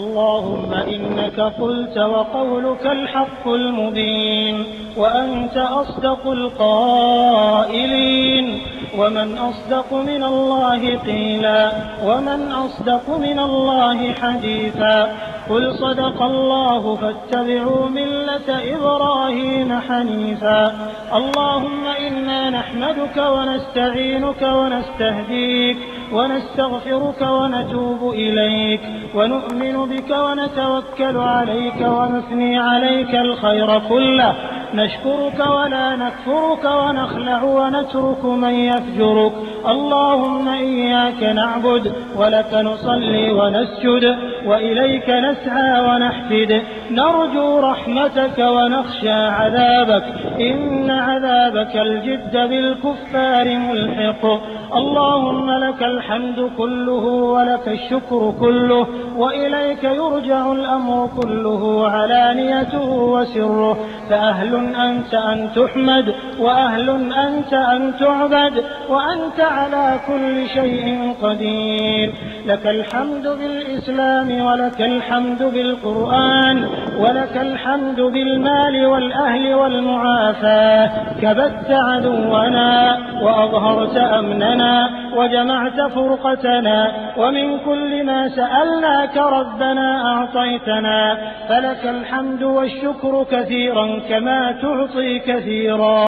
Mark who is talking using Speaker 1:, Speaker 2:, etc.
Speaker 1: اللهم إنك قلت وقولك الحق المبين وأنت أصدق القائلين ومن أصدق من الله قيلا ومن أصدق من الله حديثا قل صدق الله فاتبعوا ملة إبراهيم حنيفا. اللهم إنا نحمدك ونستعينك ونستهديك ونستغفرك ونتوب إليك ونؤمن بك ونتوكل عليك ونثني عليك الخير كله. نشكرك ولا نكفرك ونخلع ونترك من يفجرك. اللهم إياك نعبد ولك نصلي ونسجد وإليك نسعى ونحفد. نرجو رحمتك ونخشى عذابك. إن عذابك الجد بالكفار ملحق. اللهم لك الحمد كله ولك الشكر كله وإليك يرجع الأمر كله علانيته وسره. فأهل أنت أن تحمد وأهل أنت أن تعبد وأنت على كل شيء قدير. لك الحمد بالإسلام ولك الحمد بالقرآن ولك الحمد بالمال والأهل والمعافاة كبت عدونا وأظهرت أمننا وجمعت فرقتنا ومن كل ما سألناك ربنا أعطيتنا. فلك الحمد والشكر كثيرا كما تعطي كثيرا.